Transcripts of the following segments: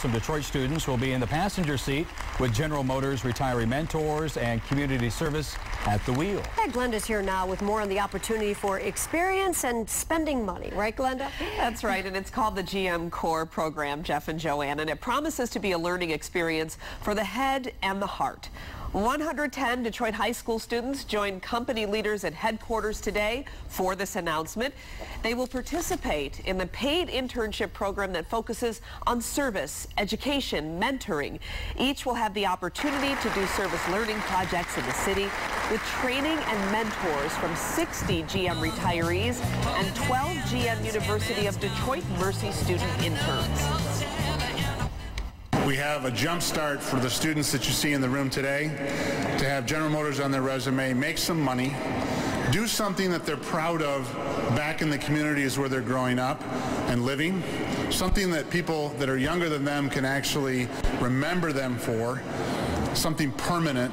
Some Detroit students will be in the passenger seat with General Motors retiree mentors and community service at the wheel. Hey, Glenda's here now with more on the opportunity for experience and spending money. Right, Glenda? That's right, and it's called the GM Corps program, Jeff and Joanne, and it promises to be a learning experience for the head and the heart. 110 Detroit high school students joined company leaders at headquarters today for this announcement. They will participate in the paid internship program that focuses on service, education, mentoring. Each will have the opportunity to do service learning projects in the city with training and mentors from 60 GM retirees and 12 GM University of Detroit Mercy student interns. We have a jump start for the students that you see in the room today to have General Motors on their resume, make some money, do something that they're proud of back in the communities where they're growing up and living, something that people that are younger than them can actually remember them for, something permanent.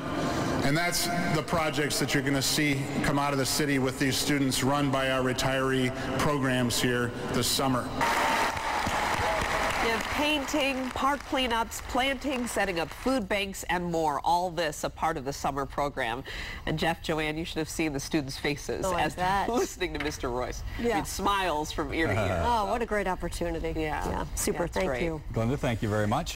And that's the projects that you're going to see come out of the city with these students run by our retiree programs here this summer have painting, park cleanups, planting, setting up food banks, and more. All this a part of the summer program. And Jeff, Joanne, you should have seen the students' faces oh, as listening to Mr. Royce. Yeah. I mean, smiles from ear to ear. Oh, what a great opportunity. Yeah. Yeah, super. Yeah, thank great. you. Glenda, thank you very much.